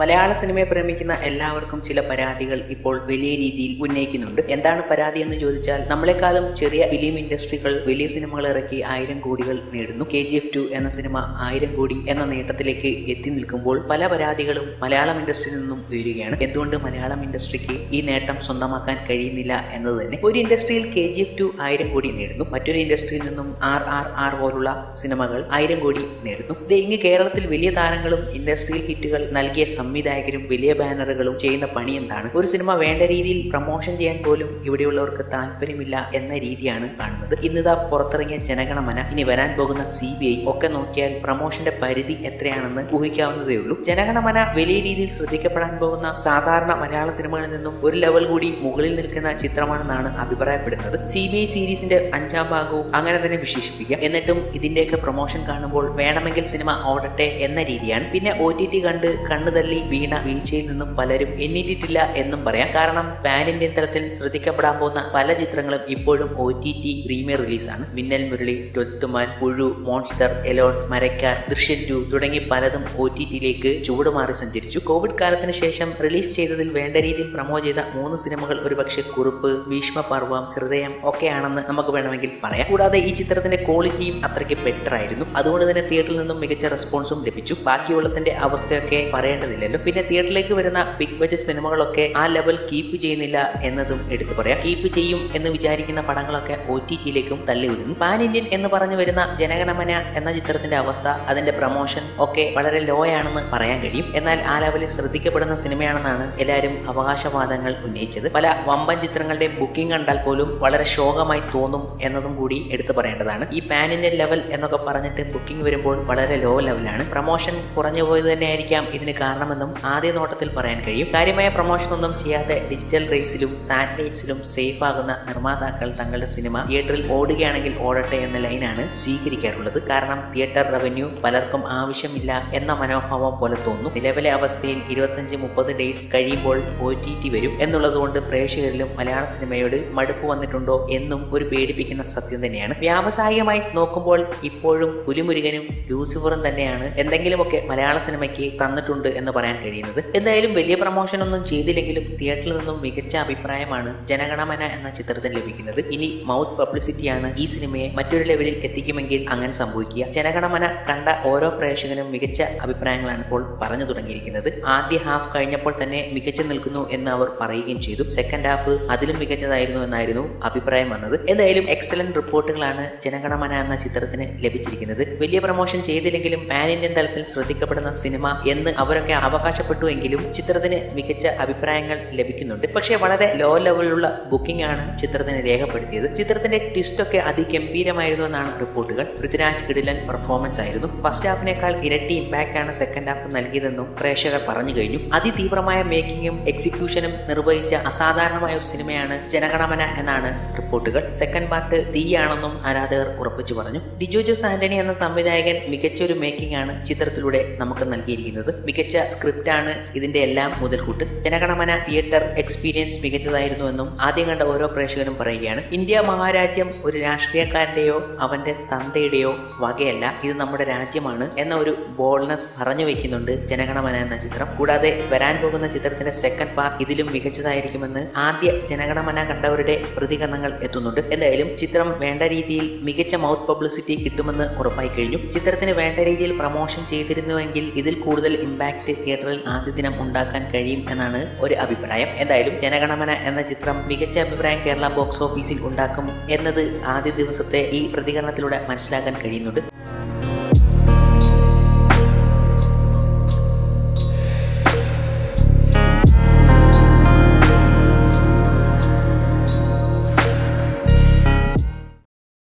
മലയാള സിനിമയെ പ്രേമിക്കുന്ന എല്ലാവർക്കും ചില പരാതികൾ ഇപ്പോൾ വലിയ രീതിയിൽ ഉന്നയിക്കുന്നുണ്ട്. എന്താണ് പരാതി എന്ന് ചോദിച്ചാൽ നമ്മളെക്കാളും ചെറിയ ഫിലിം ഇൻഡസ്ട്രികൾ വലിയ സിനിമകൾ ഇറക്കി ആയിരം കോടികൾ നേടുന്നു. കെ ജി എഫ് ടു എന്ന സിനിമ ആയിരം കോടി എന്ന നേട്ടത്തിലേക്ക് എത്തി നിൽക്കുമ്പോൾ പല പരാതികളും മലയാളം ഇൻഡസ്ട്രിയിൽ നിന്നും ഉയരുകയാണ്. എന്തുകൊണ്ട് മലയാളം ഇൻഡസ്ട്രിക്ക് ഈ നേട്ടം സ്വന്തമാക്കാൻ കഴിയുന്നില്ല എന്നത് തന്നെ. ഒരു ഇൻഡസ്ട്രിയിൽ കെ ജി എഫ് ടു ആയിരം കോടി നേടുന്നു. മറ്റൊരു ഇൻഡസ്ട്രിയിൽ നിന്നും ആർ ആർ ആർ പോലുള്ള സിനിമകൾ ആയിരം കോടി നേടുന്നു. ഇങ്ങ് കേരളത്തിൽ വലിയ താരങ്ങളും ഇൻഡസ്ട്രിയൽ ഹിറ്റുകൾ നൽകിയ സംവിധായകരും വലിയ ബാനറുകളും ചെയ്യുന്ന പണി എന്താണ്? ഒരു സിനിമ വേണ്ട രീതിയിൽ പ്രൊമോഷൻ ചെയ്യാൻ പോലും ഇവിടെയുള്ളവർക്ക് താല്പര്യമില്ല എന്ന രീതിയാണ് കാണുന്നത്. ഇന്നിതാ പുറത്തിറങ്ങിയ ജനഗണമന. ഇനി വരാൻ പോകുന്ന സി ബി ഐ ഒക്കെ നോക്കിയാൽ പ്രൊമോഷന്റെ പരിധി എത്രയാണെന്ന് ഊഹിക്കാവുന്നതേ ഉള്ളൂ. ജനഗണമന വലിയ രീതിയിൽ ശ്രദ്ധിക്കപ്പെടാൻ പോകുന്ന സാധാരണ മലയാള സിനിമകളിൽ നിന്നും ഒരു ലെവൽ കൂടി മുകളിൽ നിൽക്കുന്ന ചിത്രമാണെന്നാണ് അഭിപ്രായപ്പെടുന്നത്. സി ബി ഐ സീരീസിന്റെ അഞ്ചാം ഭാഗവും അങ്ങനെ തന്നെ വിശേഷിപ്പിക്കാം. എന്നിട്ടും ഇതിന്റെയൊക്കെ പ്രൊമോഷൻ കാണുമ്പോൾ വേണമെങ്കിൽ സിനിമ ഓടട്ടെ എന്ന രീതിയാണ്. പിന്നെ ഒ ടി ടി കണ്ട് കണ്ണു വീണ വീഴ്ചയിൽ നിന്നും പലരും എണ്ണിട്ടിട്ടില്ല എന്നും പറയാം. കാരണം പാൻ ഇന്ത്യൻ തലത്തിൽ ശ്രദ്ധിക്കപ്പെടാൻ പോകുന്ന പല ചിത്രങ്ങളും ഇപ്പോഴും ഒ ടി ടി പ്രീമിയർ റിലീസാണ്. മിന്നൽ മുരളി ട്വൽത്തുമാൻ പുഴു മോൺസ്റ്റർ എലോൺ മരക്കാർ ദൃശ്യം ടു തുടങ്ങി പലതും ഒ ടി ടിയിലേക്ക് ചൂടുമാറി സഞ്ചരിച്ചു. കോവിഡ് കാലത്തിന് ശേഷം റിലീസ് ചെയ്തതിൽ വേണ്ട രീതിയിൽ പ്രമോ ചെയ്ത മൂന്ന് സിനിമകൾ ഒരുപക്ഷെ കുറുപ്പ് ഭീഷ്മപർവം ഹൃദയം ഒക്കെയാണെന്ന് നമുക്ക് വേണമെങ്കിൽ പറയാം. കൂടാതെ ഈ ചിത്രത്തിന്റെ ക്വാളിറ്റിയും അത്രയ്ക്ക് ബെറ്റർ ആയിരുന്നു. അതുകൊണ്ട് തന്നെ തിയേറ്ററിൽ നിന്നും മികച്ച റെസ്പോൺസും ലഭിച്ചു. ബാക്കിയുള്ളതിന്റെ അവസ്ഥയൊക്കെ പറയേണ്ടതില്ലല്ലോ പിന്നെ തിയേറ്ററിലേക്ക് വരുന്ന ബിഗ് ബജറ്റ് സിനിമകളൊക്കെ ആ ലെവൽ കീപ്പ് ചെയ്യുന്നില്ല എന്നതും എടുത്തു പറയാം. കീപ്പ് ചെയ്യും എന്ന് വിചാരിക്കുന്ന പടങ്ങളൊക്കെ ഒ ടി ടിയിലേക്കും തള്ളിവിടുന്നു പാൻ ഇന്ത്യൻ എന്ന് പറഞ്ഞു വരുന്ന ജനഗണമന എന്ന ചിത്രത്തിന്റെ അവസ്ഥ അതിന്റെ പ്രൊമോഷൻ ഒക്കെ വളരെ ലോ ആണെന്ന് പറയാൻ കഴിയും. എന്നാൽ ആ ലെവലിൽ ശ്രദ്ധിക്കപ്പെടുന്ന സിനിമയാണെന്നാണ് എല്ലാവരും അവകാശവാദങ്ങൾ ഉന്നയിച്ചത്. പല വമ്പൻ ചിത്രങ്ങളുടെ ബുക്കിംഗ് കണ്ടാൽ പോലും വളരെ ശോകമായി തോന്നും എന്നതും കൂടി എടുത്തു പറയേണ്ടതാണ്. ഈ പാൻ ഇന്ത്യൻ ലെവൽ എന്നൊക്കെ പറഞ്ഞിട്ട് ബുക്കിംഗ് വരുമ്പോൾ വളരെ ലോ ലെവലാണ് പ്രൊമോഷൻ കുറഞ്ഞു പോയത് തന്നെയായിരിക്കാം ഇതിന് കാരണമെന്നും ആദ്യ നോട്ടത്തിൽ പറയാൻ കഴിയും. കാര്യമായ പ്രൊമോഷൻ ഒന്നും ചെയ്യാതെ ഡിജിറ്റൽ റേസിലും സാറ്റലൈറ്റ്സിലും സേഫ് ആകുന്ന നിർമ്മാതാക്കൾ തങ്ങളുടെ സിനിമ തിയേറ്ററിൽ ഓടുകയാണെങ്കിൽ ഓടട്ടെ എന്ന ലൈനാണ് സ്വീകരിക്കാറുള്ളത്. കാരണം തിയേറ്റർ റവന്യൂ പലർക്കും ആവശ്യമില്ല എന്ന മനോഭാവം പോലെ തോന്നും. നിലവിലെ അവസ്ഥയിൽ ഇരുപത്തഞ്ച് മുപ്പത് ഡേയ്സ് കഴിയുമ്പോൾ ഒ ടി ടി വരും. എന്നുള്ളതുകൊണ്ട് പ്രേക്ഷകരിലും മലയാള സിനിമയോട് മടുപ്പ് വന്നിട്ടുണ്ടോ എന്നും ഒരു പേടിപ്പിക്കുന്ന സത്യം തന്നെയാണ്. വ്യാവസായികമായി നോക്കുമ്പോൾ ഇപ്പോഴും പുലിമുരുകനും ലൂസിഫറും തന്നെയാണ് എന്തെങ്കിലുമൊക്കെ മലയാള സിനിമയ്ക്ക് തന്നിട്ടുണ്ട് എന്ന് പറയാൻ കഴിയുന്നത്. എന്തായാലും വലിയ പ്രൊമോഷൻ ഒന്നും ചെയ്തില്ലെങ്കിലും തിയേറ്ററിൽ നിന്നും മികച്ച അഭിപ്രായമാണ് ജനഗണമന എന്ന ചിത്രത്തിന് ലഭിക്കുന്നത്. ഇനി മൗത്ത് പബ്ലിസിറ്റിയാണ് ഈ സിനിമയെ മറ്റൊരു ലെവലിൽ എത്തിക്കുമെങ്കിൽ അങ്ങനെ സംഭവിക്കുക. ജനഗണമന കണ്ട ഓരോ പ്രേക്ഷകനും മികച്ച അഭിപ്രായങ്ങളാണ് ഇപ്പോൾ പറഞ്ഞു തുടങ്ങിയിരിക്കുന്നത്. ആദ്യ ഹാഫ് കഴിഞ്ഞപ്പോൾ തന്നെ മികച്ചു നിൽക്കുന്നു എന്ന് അവർ പറയുകയും ചെയ്തു. സെക്കൻഡ് ഹാഫ് അതിലും മികച്ചതായിരുന്നു എന്നായിരുന്നു അഭിപ്രായം വന്നത്. എന്തായാലും എക്സലന്റ് റിപ്പോർട്ടുകളാണ് ജനഗണമന എന്ന ചിത്രത്തിന് ലഭിച്ചിരിക്കുന്നത്. വലിയ പ്രൊമോഷൻ ചെയ്തില്ലെങ്കിലും പാൻ ഇന്ത്യൻ തലത്തിൽ ശ്രദ്ധിക്കപ്പെടുന്ന സിനിമ എന്ന് അവരൊക്കെ അവകാശപ്പെട്ടു എങ്കിലും ചിത്രത്തിന് മികച്ച അഭിപ്രായങ്ങൾ ലഭിക്കുന്നുണ്ട്. പക്ഷേ വളരെ ലോ ലെവലിലുള്ള ബുക്കിംഗ് ആണ് ചിത്രത്തിന് രേഖപ്പെടുത്തിയത്. ചിത്രത്തിന്റെ ട്വിസ്റ്റ് ഒക്കെ അതിഗംഭീരമായിരുന്നു എന്നാണ് റിപ്പോർട്ടുകൾ. പൃഥ്വിരാജ് കിടിലൻ പെർഫോമൻസ് ആയിരുന്നു. ഫസ്റ്റ് ഹാഫിനേക്കാൾ ഇരട്ടി ഇമ്പാക്റ്റ് ആണ് സെക്കൻഡ് ഹാഫ് നൽകിയതെന്നും പ്രേക്ഷകർ പറഞ്ഞു കഴിഞ്ഞു. അതിതീവ്രമായ മേക്കിംഗും എക്സിക്യൂഷനും നിർവഹിച്ച അസാധാരണമായ ഒരു സിനിമയാണ് ജനഗണമന എന്നാണ് റിപ്പോർട്ടുകൾ. സെക്കൻഡ് പാർട്ട് തീയാണെന്നും ആരാധകർ ഉറപ്പിച്ചു പറഞ്ഞു. ഡിജോ ജോസ് ആന്റണി എന്ന സംവിധായകൻ മികച്ച ഒരു മേക്കിംഗ് ആണ് ചിത്രത്തിലൂടെ നമുക്ക് നൽകിയിരിക്കുന്നത്. മികച്ച സ്ക്രിപ്റ്റ് ആണ് ഇതിന്റെ എല്ലാം മുതൽക്കൂട്ട്. ജനഗണമന തിയേറ്റർ എക്സ്പീരിയൻസ് മികച്ചതായിരുന്നുവെന്നും ആദ്യം കണ്ട ഓരോ പ്രേക്ഷകരും പറയുകയാണ്. ഇന്ത്യ മഹാരാജ്യം ഒരു രാഷ്ട്രീയക്കാരന്റെയോ അവന്റെ തന്തയുടെയോ വകയല്ല. ഇത് നമ്മുടെ രാജ്യമാണ് എന്ന ഒരു ബോൾനെസ് പറഞ്ഞു വെക്കുന്നുണ്ട് ജനഗണമന എന്ന ചിത്രം. കൂടാതെ വരാൻ പോകുന്ന ചിത്രത്തിന്റെ സെക്കൻഡ് പാർട്ട് ഇതിലും മികച്ചതായിരിക്കുമെന്ന് ആദ്യ ജനഗണമന കണ്ടവരുടെ പ്രതികരണങ്ങൾ എത്തുന്നുണ്ട്. എന്തായാലും ചിത്രം വേണ്ട രീതിയിൽ മികച്ച മൗത്ത് പബ്ലിസിറ്റി കിട്ടുമെന്ന് ഉറപ്പായി കഴിഞ്ഞു. ചിത്രത്തിന് വേണ്ട രീതിയിൽ പ്രമോഷൻ ചെയ്തിരുന്നുവെങ്കിൽ ഇതിൽ കൂടുതൽ ഇമ്പാക്റ്റ് തിയേറ്ററിൽ ആദ്യ ദിനം ഉണ്ടാക്കാൻ കഴിയും എന്നാണ് ഒരു അഭിപ്രായം. എന്തായാലും ജനഗണമന എന്ന ചിത്രം മികച്ച അഭിപ്രായം കേരള ബോക്സ് ഓഫീസിൽ ഉണ്ടാക്കും എന്നത് ആദ്യ ദിവസത്തെ ഈ പ്രതികരണത്തിലൂടെ മനസ്സിലാക്കാൻ കഴിയുന്നുണ്ട്.